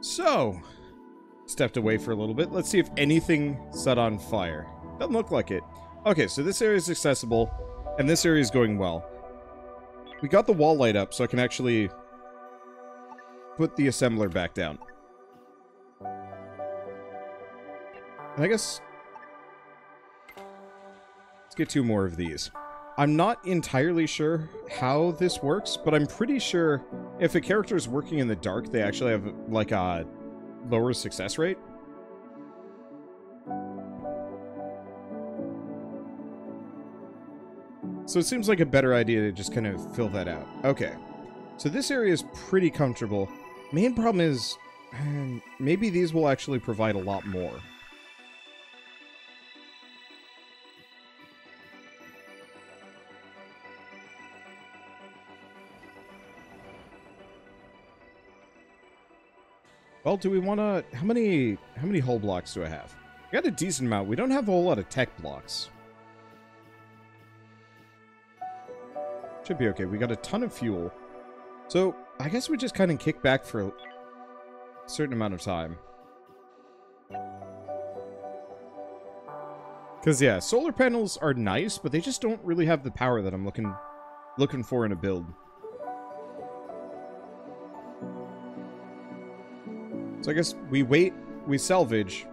So, stepped away for a little bit. Let's see if anything set on fire. Doesn't look like it. Okay, so this area is accessible, and this area is going well. We got the wall light up, so I can actually put the assembler back down. And I guess... Let's get two more of these. I'm not entirely sure how this works, but I'm pretty sure if a character is working in the dark, they actually have, like, a lower success rate. So it seems like a better idea to just kind of fill that out. Okay. So this area is pretty comfortable. Main problem is, maybe these will actually provide a lot more. Well, do we want to... How many how many hull blocks do I have? I got a decent amount. We don't have a whole lot of tech blocks. Should be okay. We got a ton of fuel. So, I guess we just kind of kick back for a certain amount of time. Because, yeah, solar panels are nice, but they just don't really have the power that I'm looking looking for in a build. So I guess we wait, we salvage.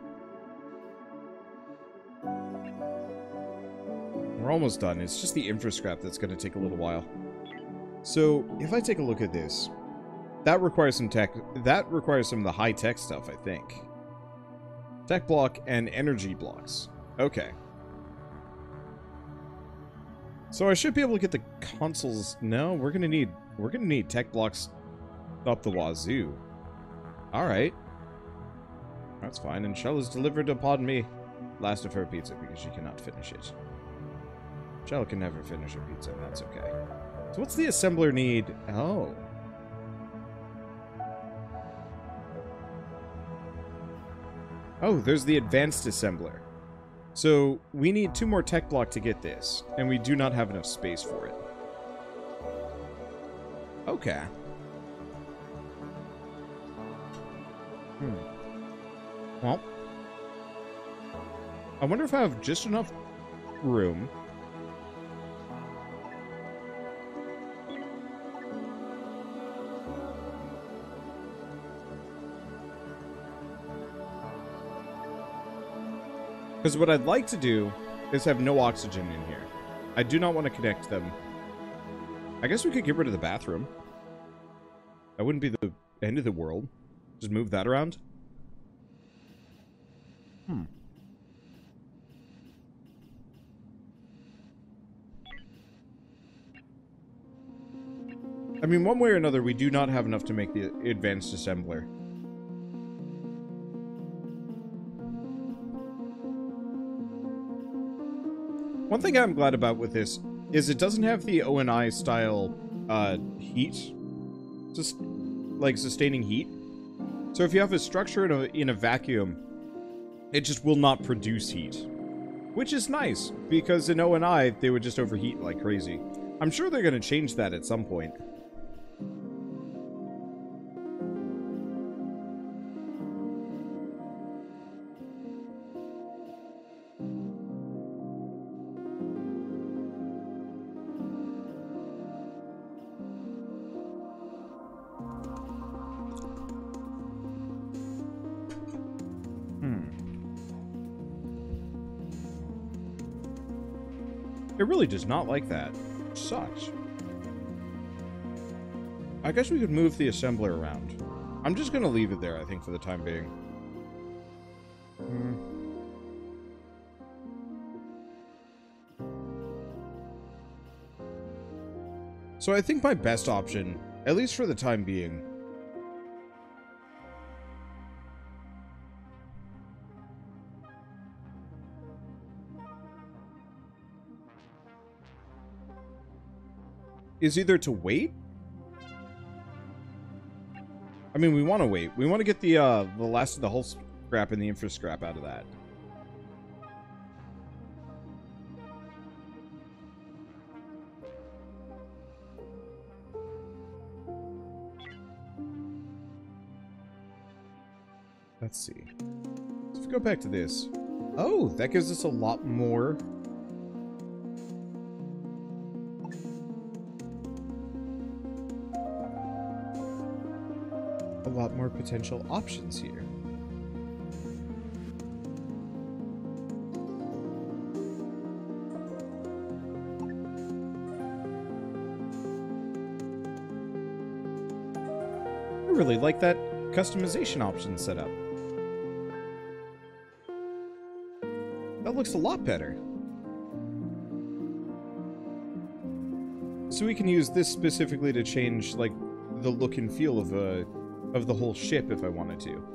We're almost done. It's just the infra scrap that's going to take a little while. So, if I take a look at this, that requires some tech. That requires some of the high-tech stuff, I think. Tech block and energy blocks. Okay. So I should be able to get the consoles. No, we're gonna need we're gonna need tech blocks up the wazoo. All right. That's fine, and Shell is delivered upon me last of her pizza because she cannot finish it. Shell can never finish her pizza, and that's okay. So what's the assembler need? Oh. Oh, there's the advanced assembler. So we need two more tech block to get this, and we do not have enough space for it. Okay. Hmm. Well, I wonder if I have just enough room. Because what I'd like to do is have no oxygen in here. I do not want to connect them. I guess we could get rid of the bathroom. That wouldn't be the end of the world. Just move that around. Hmm. I mean, one way or another, we do not have enough to make the advanced assembler. One thing I'm glad about with this is it doesn't have the ONI style uh, heat, just like sustaining heat. So if you have a structure in a, in a vacuum, it just will not produce heat. Which is nice, because in ONI, they would just overheat like crazy. I'm sure they're going to change that at some point. Really does not like that. sucks. I guess we could move the assembler around. I'm just going to leave it there, I think, for the time being. Hmm. So I think my best option, at least for the time being, is either to wait. I mean, we want to wait. We want to get the uh, the last of the hull scrap and the infra scrap out of that. let's see. If we go back to this. Oh, that gives us a lot more more potential options here. I really like that customization option set up. That looks a lot better. So we can use this specifically to change, like, the look and feel of a of the whole ship if I wanted to.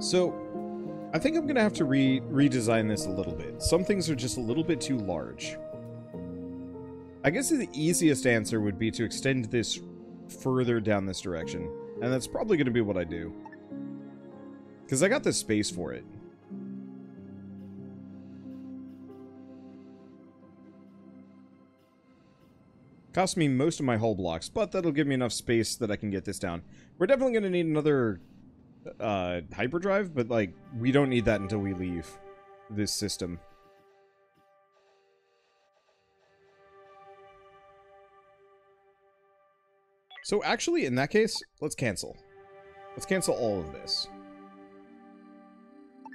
So, I think I'm going to have to re redesign this a little bit. Some things are just a little bit too large. I guess the easiest answer would be to extend this further down this direction. And that's probably going to be what I do. Because I got the space for it. Cost me most of my hull blocks, but that'll give me enough space that I can get this down. We're definitely going to need another uh, hyperdrive, but, like, we don't need that until we leave this system. So actually, in that case, let's cancel. Let's cancel all of this.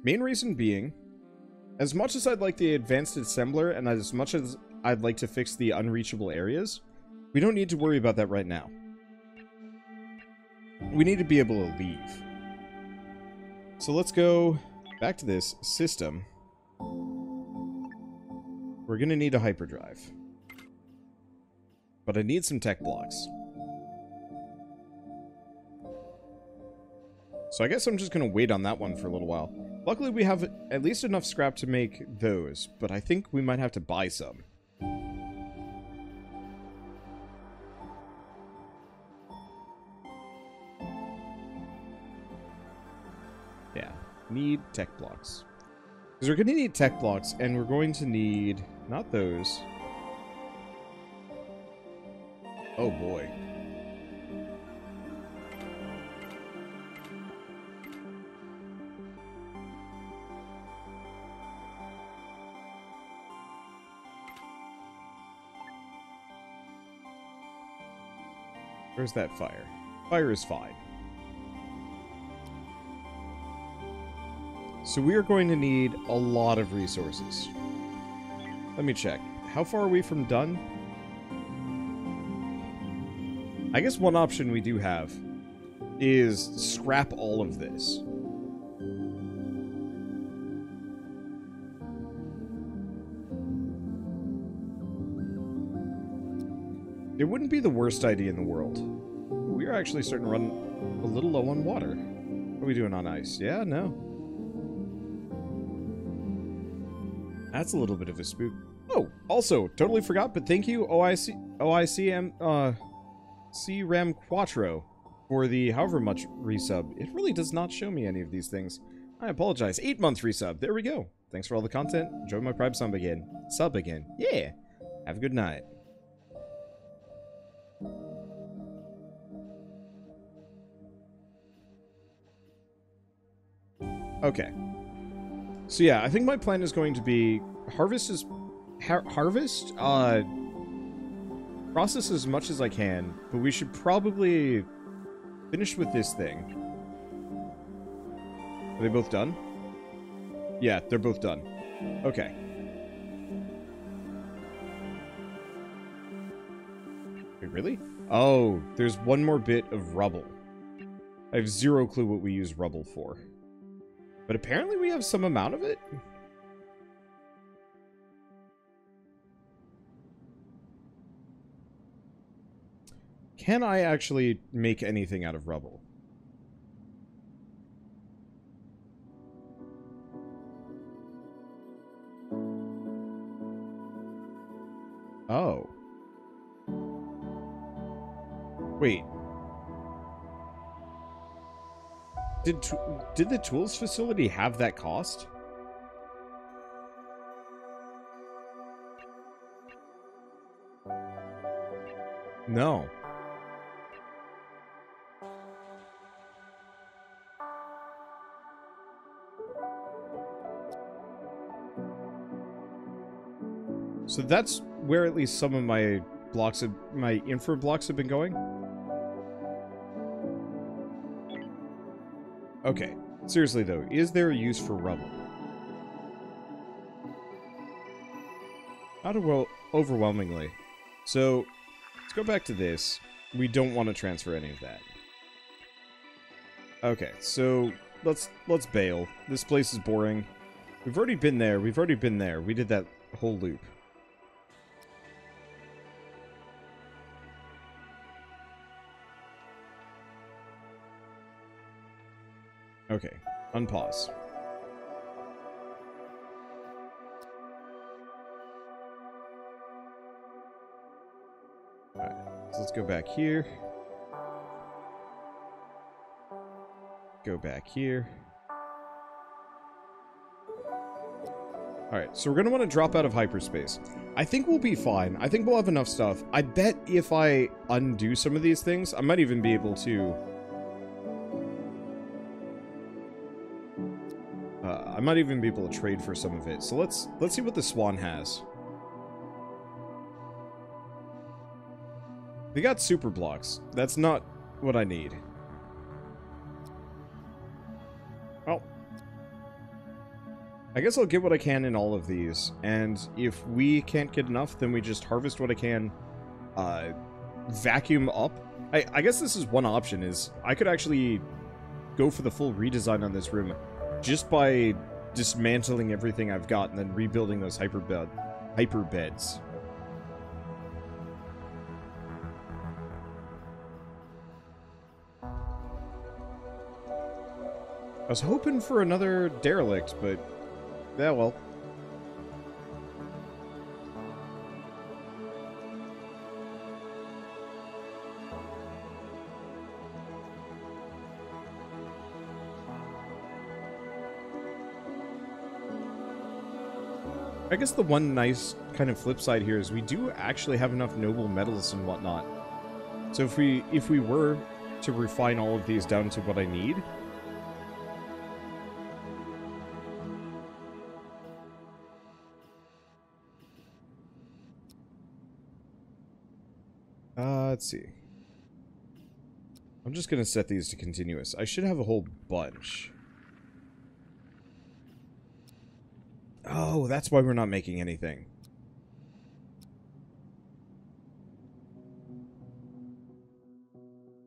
Main reason being, as much as I'd like the advanced assembler and as much as I'd like to fix the unreachable areas, we don't need to worry about that right now. We need to be able to leave. So let's go back to this system. We're going to need a hyperdrive. But I need some tech blocks. So I guess I'm just going to wait on that one for a little while. Luckily, we have at least enough scrap to make those, but I think we might have to buy some. Need tech blocks. Because we're going to need tech blocks, and we're going to need... Not those. Oh, boy. Where's that fire? Fire is fine. So we are going to need a lot of resources. Let me check. How far are we from done? I guess one option we do have is scrap all of this. It wouldn't be the worst idea in the world. We are actually starting to run a little low on water. What are we doing on ice? Yeah, no. That's a little bit of a spook. Oh, also, totally forgot, but thank you, OIC, OICM, uh, C Ram Quattro for the however much resub. It really does not show me any of these things. I apologize. Eight month resub. There we go. Thanks for all the content. Enjoy my Prime sub again. Sub again. Yeah. Have a good night. Okay. So yeah, I think my plan is going to be harvest is har harvest uh process as much as I can, but we should probably finish with this thing. Are they both done? Yeah, they're both done. Okay. Wait, really? Oh, there's one more bit of rubble. I have zero clue what we use rubble for. But apparently we have some amount of it. Can I actually make anything out of rubble? Oh. Wait. Did did the tools facility have that cost? No. So that's where at least some of my blocks of my infra blocks have been going. Okay. Seriously though, is there a use for rubble? Not well overwhelmingly. So let's go back to this. We don't want to transfer any of that. Okay, so let's let's bail. This place is boring. We've already been there. We've already been there. We did that whole loop. Okay, unpause. Alright, so let's go back here. Go back here. Alright, so we're going to want to drop out of hyperspace. I think we'll be fine. I think we'll have enough stuff. I bet if I undo some of these things, I might even be able to might even be able to trade for some of it. So let's let's see what the Swan has. They got super blocks. That's not what I need. Well, I guess I'll get what I can in all of these, and if we can't get enough, then we just harvest what I can, uh, vacuum up. I, I guess this is one option, is I could actually go for the full redesign on this room just by dismantling everything I've got and then rebuilding those hyper bed hyper beds. I was hoping for another derelict, but yeah, well. I guess the one nice kind of flip side here is we do actually have enough noble metals and whatnot. So if we if we were to refine all of these down to what I need, Uh, let's see. I'm just going to set these to continuous. I should have a whole bunch. Oh, that's why we're not making anything.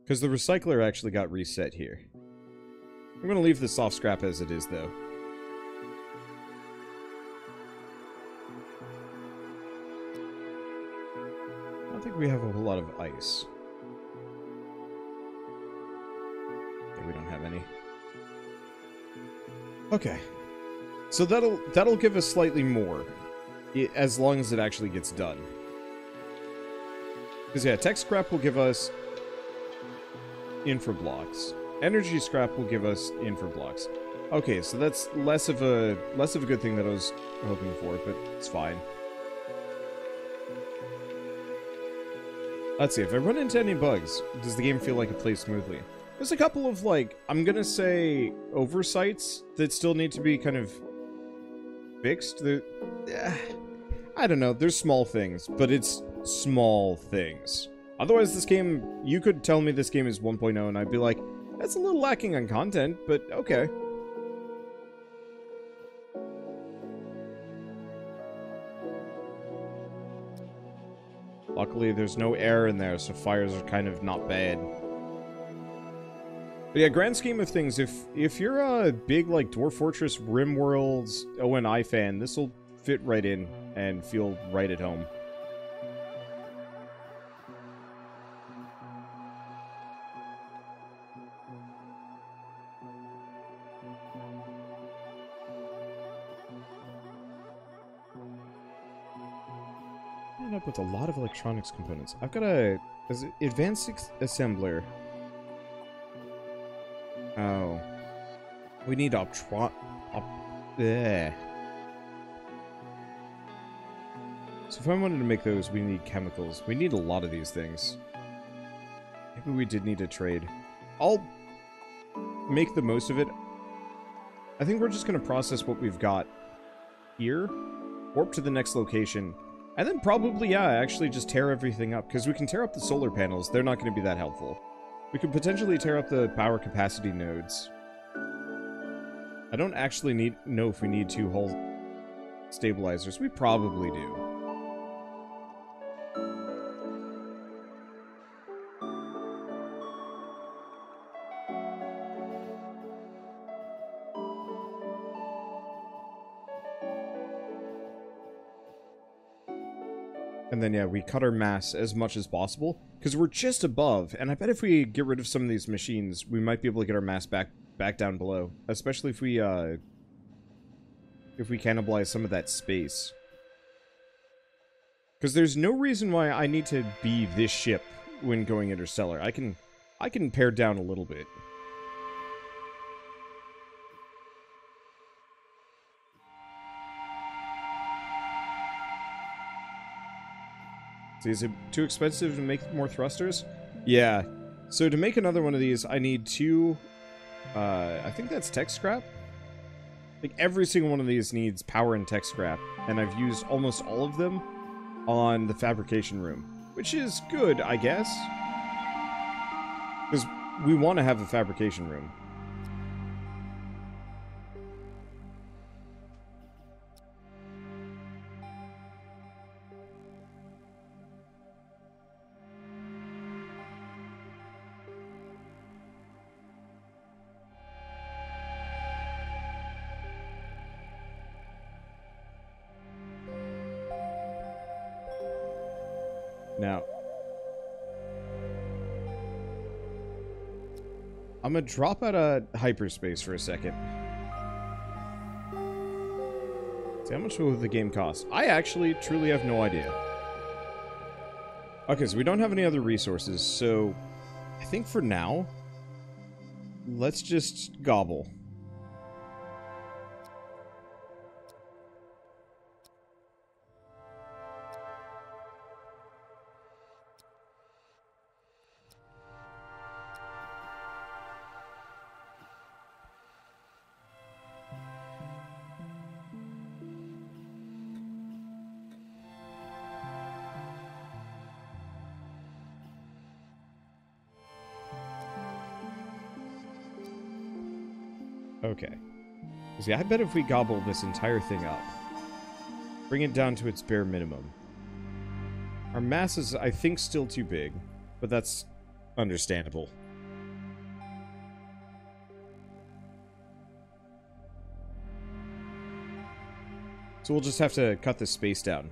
Because the recycler actually got reset here. I'm going to leave the soft scrap as it is, though. I don't think we have a whole lot of ice. We don't have any. Okay. So that'll that'll give us slightly more, as long as it actually gets done. Because yeah, tech scrap will give us infra blocks. Energy scrap will give us infra blocks. Okay, so that's less of a less of a good thing that I was hoping for, but it's fine. Let's see, if I run into any bugs, does the game feel like it plays smoothly? There's a couple of, like, I'm gonna say oversights that still need to be kind of fixed. Eh, I don't know. There's small things, but it's small things. Otherwise, this game, you could tell me this game is 1.0 and I'd be like, that's a little lacking on content, but okay. Luckily, there's no air in there, so fires are kind of not bad. But yeah, grand scheme of things, if if you're a big like Dwarf Fortress, RimWorlds, ONI fan, this will fit right in and feel right at home. end up with a lot of electronics components. I've got a advanced assembler Oh. We need Optron... Op there. So if I wanted to make those, we need chemicals. We need a lot of these things. maybe we did need to trade. I'll make the most of it. I think we're just going to process what we've got here, warp to the next location, and then probably, yeah, actually just tear everything up, because we can tear up the solar panels. They're not going to be that helpful. We could potentially tear up the power capacity nodes. I don't actually need know if we need two hull stabilizers. We probably do. And then, yeah, we cut our mass as much as possible, because we're just above, and I bet if we get rid of some of these machines, we might be able to get our mass back back down below. Especially if we, uh, if we cannibalize some of that space. Because there's no reason why I need to be this ship when going interstellar. I can, I can pare down a little bit. Is it too expensive to make more thrusters? Yeah. So to make another one of these, I need two... Uh, I think that's tech scrap? Like, every single one of these needs power and tech scrap, and I've used almost all of them on the fabrication room. Which is good, I guess. Because we want to have a fabrication room. Now, I'm gonna drop out of hyperspace for a second. See, how much will the game cost? I actually truly have no idea. Okay, so we don't have any other resources, so I think for now, let's just gobble. Okay. See, I bet if we gobble this entire thing up, bring it down to its bare minimum. Our mass is, I think, still too big, but that's understandable. So we'll just have to cut this space down.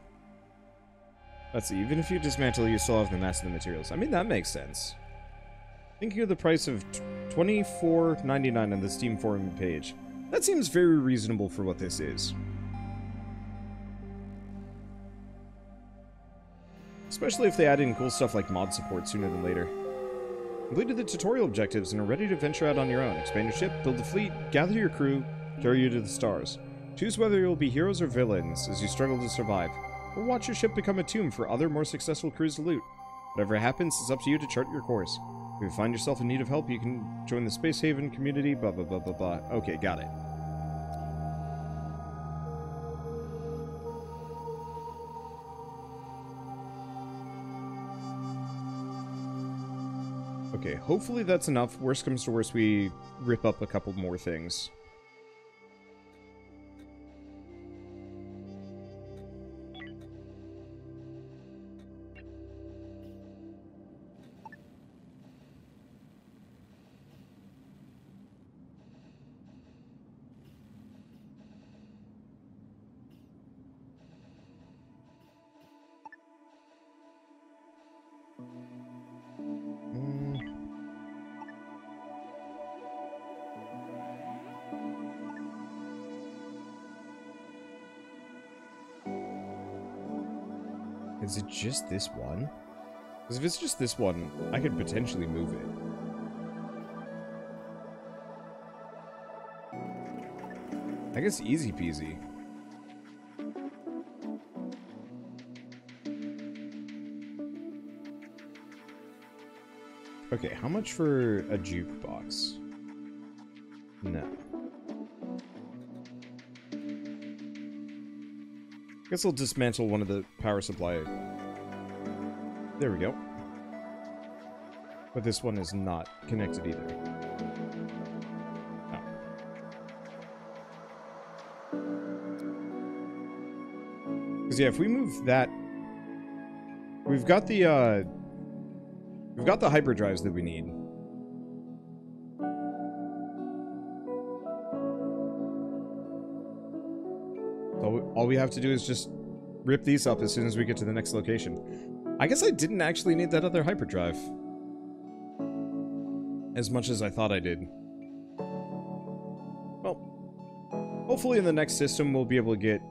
Let's see, even if you dismantle, you still have the mass of the materials. I mean, that makes sense. Thinking of the price of $24.99 on the Steam forum page. That seems very reasonable for what this is. Especially if they add in cool stuff like mod support sooner than later. Completed the tutorial objectives and are ready to venture out on your own. Expand your ship, build a fleet, gather your crew, carry you to the stars. Choose whether you'll be heroes or villains as you struggle to survive, or watch your ship become a tomb for other more successful crews to loot. Whatever happens, it's up to you to chart your course. If you find yourself in need of help, you can join the Space Haven community, blah blah blah blah blah. Okay, got it. Okay, hopefully that's enough. Worst comes to worst, we rip up a couple more things. Just this one? Because if it's just this one, I could potentially move it. I guess easy peasy. Okay, how much for a jukebox? No. I guess I'll dismantle one of the power supply. There we go. But this one is not connected either. Because yeah, if we move that... We've got the, uh... We've got the hyperdrives that we need. All, all we have to do is just rip these up as soon as we get to the next location. I guess I didn't actually need that other hyperdrive. As much as I thought I did. Well, hopefully in the next system we'll be able to get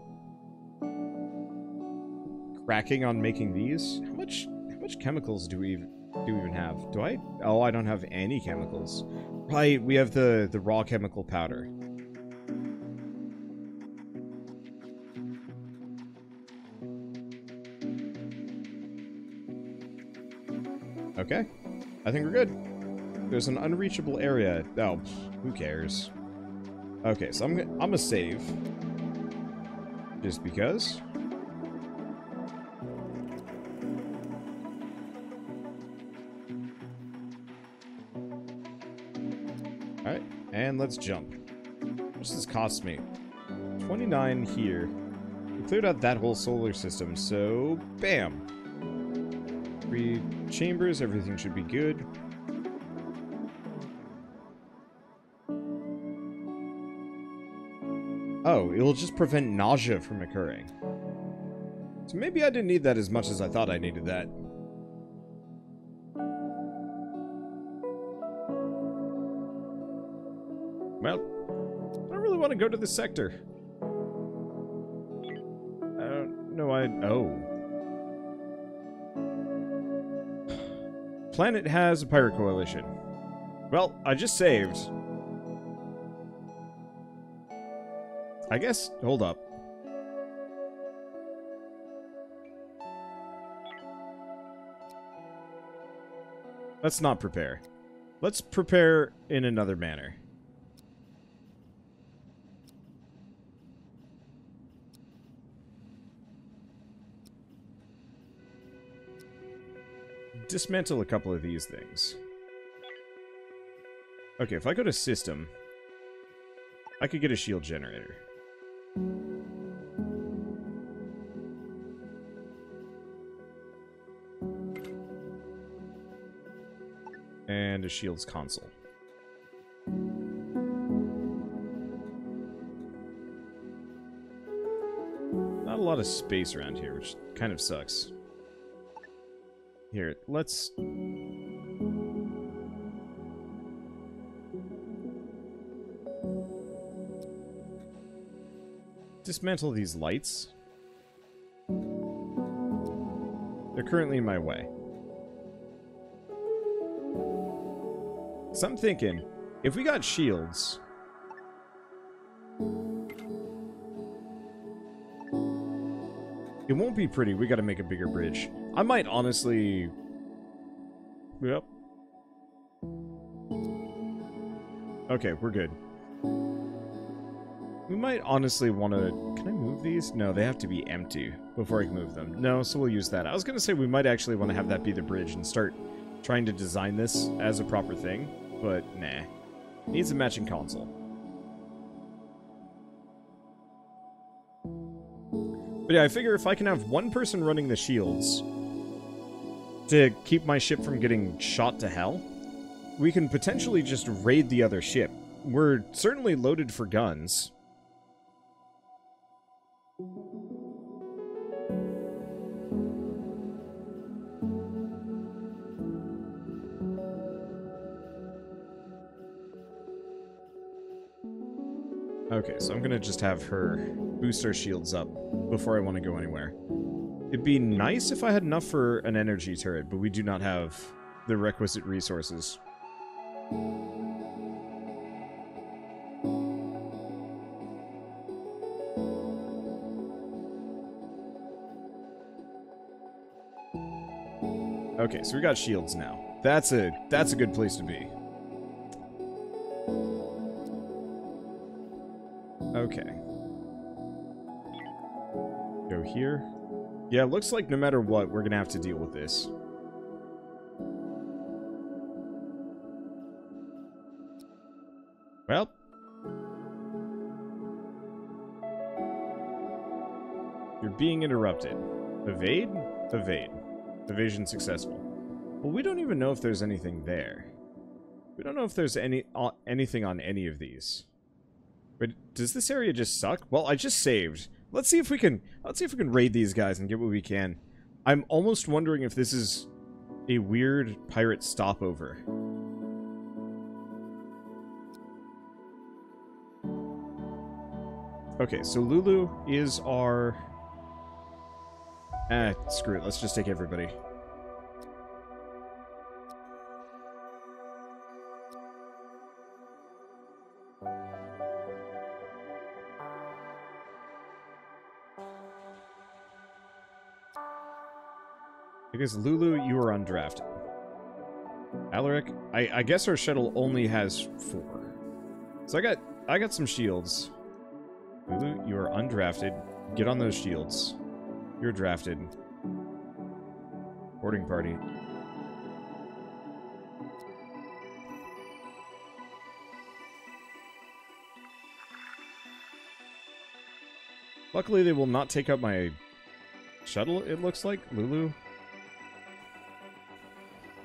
cracking on making these. How much how much chemicals do we do we even have? Do I? Oh, I don't have any chemicals. Right, we have the the raw chemical powder. Okay. I think we're good. There's an unreachable area. Oh, who cares? Okay, so I'm I'm gonna save. Just because. Alright, and let's jump. What does this cost me? 29 here. We cleared out that whole solar system, so bam. Three chambers, everything should be good. Oh, it'll just prevent nausea from occurring. So maybe I didn't need that as much as I thought I needed that. Well, I don't really want to go to this sector. I don't know I... Oh. Planet has a pirate coalition. Well, I just saved. I guess... Hold up. Let's not prepare. Let's prepare in another manner. Dismantle a couple of these things. Okay, if I go to system, I could get a shield generator. And a shields console. Not a lot of space around here, which kind of sucks. Let's... Dismantle these lights. They're currently in my way. So I'm thinking, if we got shields... It won't be pretty, we gotta make a bigger bridge. I might honestly... Yep. Okay, we're good. We might honestly want to... Can I move these? No, they have to be empty before I can move them. No, so we'll use that. I was going to say we might actually want to have that be the bridge and start trying to design this as a proper thing, but nah. Needs a matching console. But yeah, I figure if I can have one person running the shields to keep my ship from getting shot to hell, we can potentially just raid the other ship. We're certainly loaded for guns. Okay, so I'm gonna just have her boost our shields up before I want to go anywhere. It'd be nice if I had enough for an energy turret, but we do not have the requisite resources. Okay, so we got shields now. That's a that's a good place to be. Okay. Go here. Yeah, it looks like no matter what, we're gonna have to deal with this. Well. You're being interrupted. Evade? Evade. Evasion successful. Well, we don't even know if there's anything there. We don't know if there's any uh, anything on any of these. But does this area just suck? Well, I just saved. Let's see if we can let's see if we can raid these guys and get what we can. I'm almost wondering if this is a weird pirate stopover. Okay, so Lulu is our... Ah, screw it. Let's just take everybody. Because Lulu, you are undrafted. Alaric, I, I guess our shuttle only has four. So I got I got some shields. Lulu, you are undrafted. Get on those shields. You're drafted. Boarding party. Luckily, they will not take up my shuttle, it looks like. Lulu.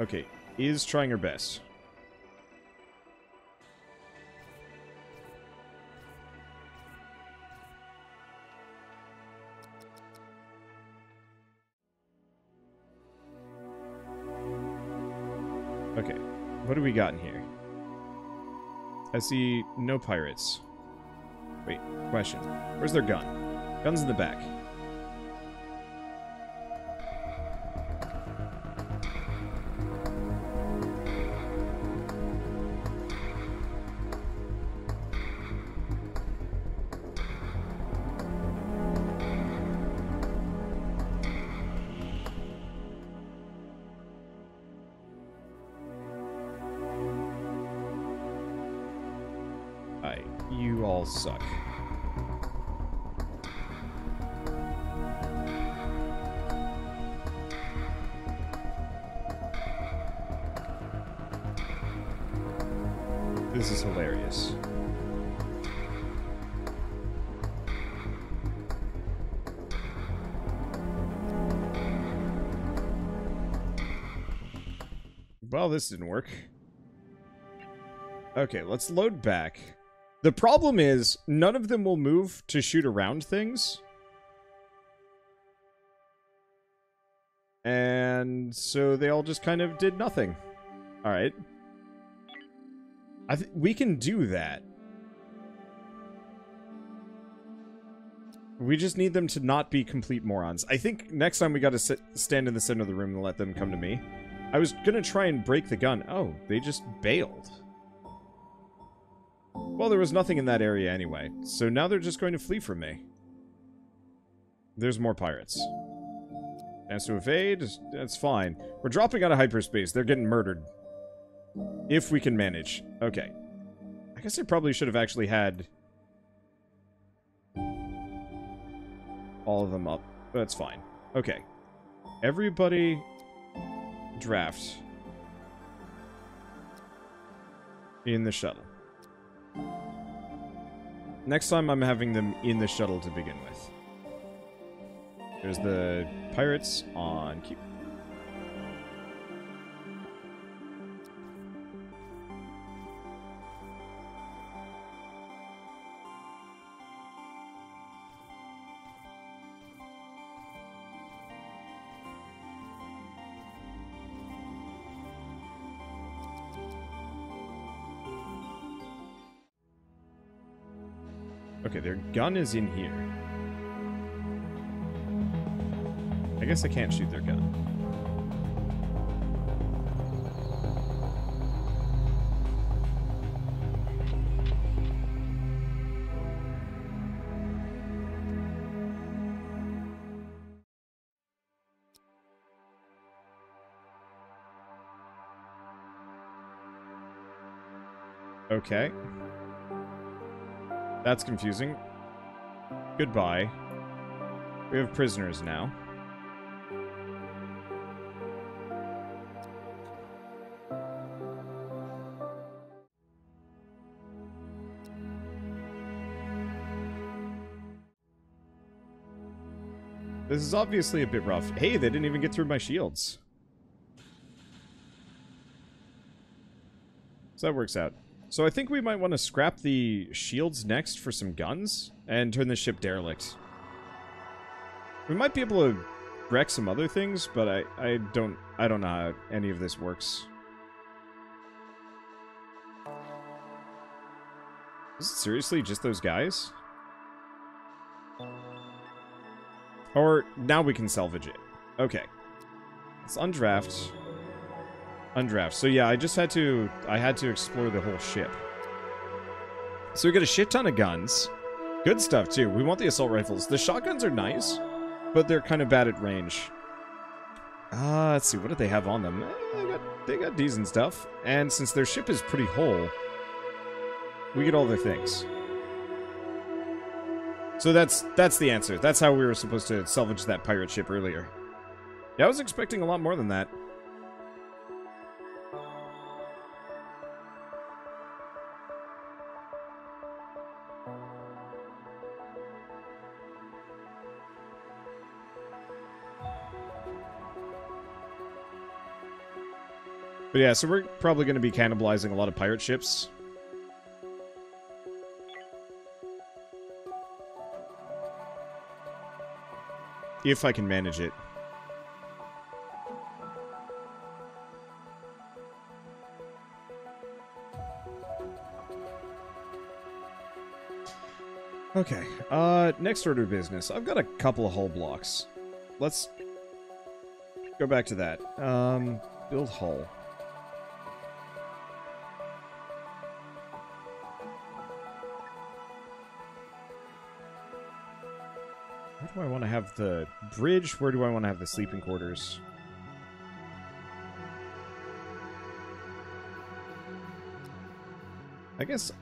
Okay, is trying her best. Okay, what do we got in here? I see no pirates. Wait, question. Where's their gun? Gun's in the back. All suck. This is hilarious. Well, this didn't work. Okay, let's load back. The problem is, none of them will move to shoot around things. And so they all just kind of did nothing. Alright. I we can do that. We just need them to not be complete morons. I think next time we gotta sit, stand in the center of the room and let them come to me. I was gonna try and break the gun. Oh, they just bailed. Well, there was nothing in that area anyway, so now they're just going to flee from me. There's more pirates. As to evade, that's fine. We're dropping out of hyperspace. They're getting murdered. If we can manage. Okay. I guess I probably should have actually had... all of them up. That's fine. Okay. Everybody... draft. In the shuttle. Next time I'm having them in the shuttle to begin with. There's the pirates on Q. Their gun is in here. I guess I can't shoot their gun. Okay. That's confusing. Goodbye. We have prisoners now. This is obviously a bit rough. Hey, they didn't even get through my shields. So that works out. So I think we might want to scrap the shields next for some guns and turn the ship derelict. We might be able to wreck some other things, but I, I don't I don't know how any of this works. Is it seriously just those guys? Or now we can salvage it. Okay. Let's undraft. Undraft. So yeah, I just had to I had to explore the whole ship. So we got a shit ton of guns. Good stuff too. We want the assault rifles. The shotguns are nice, but they're kind of bad at range. Uh, let's see, what do they have on them? Eh, they, got, they got decent stuff. And since their ship is pretty whole, we get all their things. So that's that's the answer. That's how we were supposed to salvage that pirate ship earlier. Yeah, I was expecting a lot more than that. But yeah, so we're probably going to be cannibalizing a lot of pirate ships. If I can manage it. Okay, uh, next order of business. I've got a couple of hull blocks. Let's go back to that. Um, build hull. Do I want to have the bridge? Where do I want to have the sleeping quarters? I guess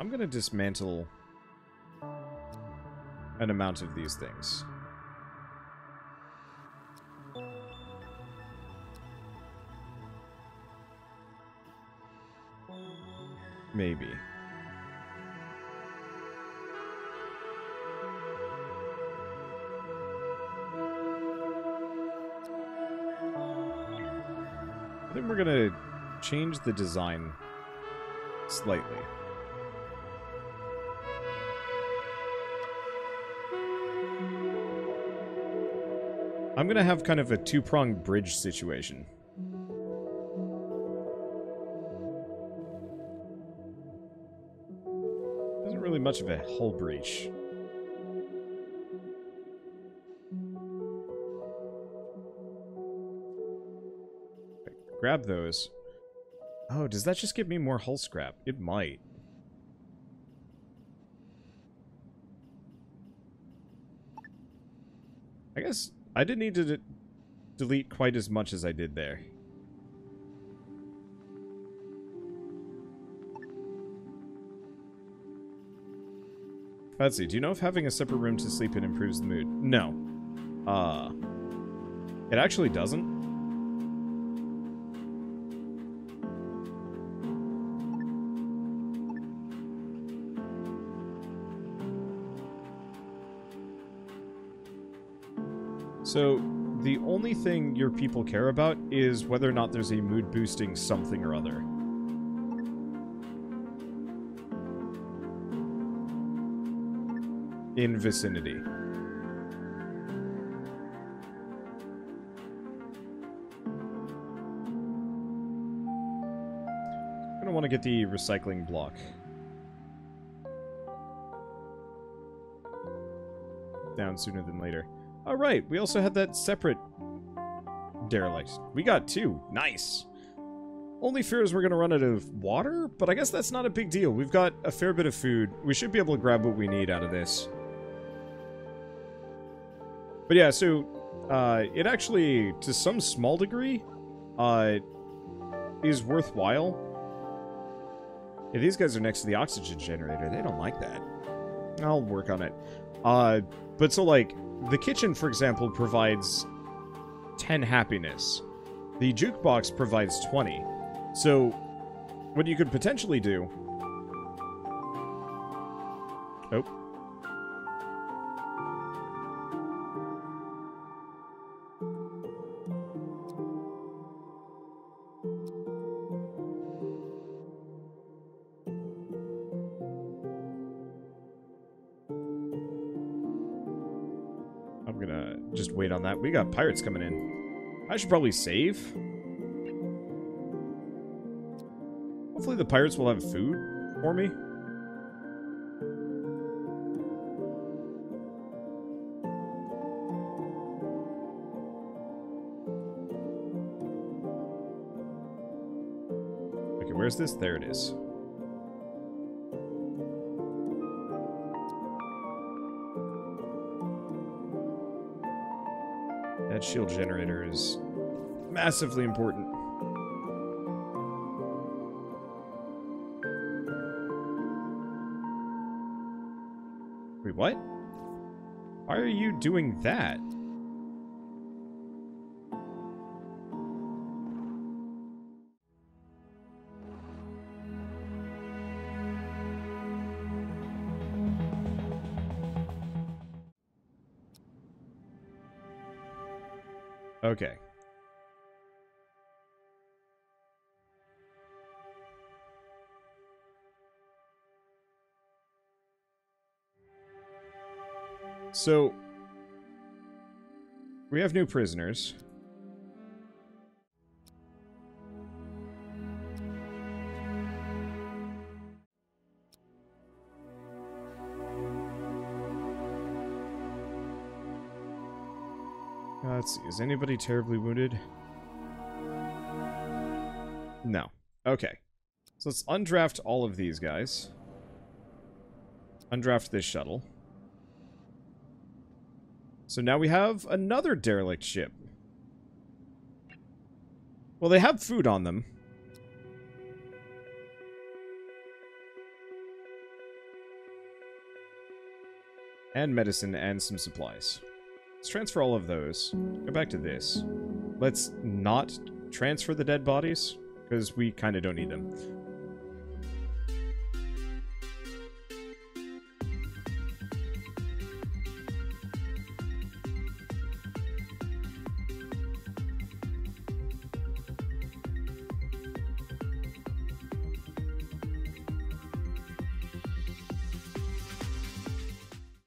I'm going to dismantle an amount of these things. Maybe. We're gonna change the design slightly. I'm gonna have kind of a two-pronged bridge situation. Isn't really much of a hull breach. Grab those. Oh, does that just give me more hull scrap? It might. I guess I didn't need to delete quite as much as I did there. Let's see, do you know if having a separate room to sleep in improves the mood? No. Uh, it actually doesn't. So, the only thing your people care about is whether or not there's a mood-boosting something or other. In vicinity. I'm gonna want to get the recycling block. Down sooner than later. All right, we also had that separate derelict. We got two. Nice. Only fear is we're going to run out of water, but I guess that's not a big deal. We've got a fair bit of food. We should be able to grab what we need out of this. But yeah, so uh, it actually, to some small degree, uh, is worthwhile Yeah, these guys are next to the oxygen generator. They don't like that. I'll work on it. Uh, but so, like, the kitchen, for example, provides 10 happiness. The jukebox provides 20. So, what you could potentially do... Oh. We got pirates coming in. I should probably save. Hopefully the pirates will have food for me. Okay, where's this? There it is. Shield generator is massively important. Wait, what? Why are you doing that? Okay. So, we have new prisoners. Let's see, is anybody terribly wounded? No. Okay. So let's undraft all of these guys. Undraft this shuttle. So now we have another derelict ship. Well, they have food on them. And medicine and some supplies. Let's transfer all of those. Go back to this. Let's not transfer the dead bodies, because we kind of don't need them.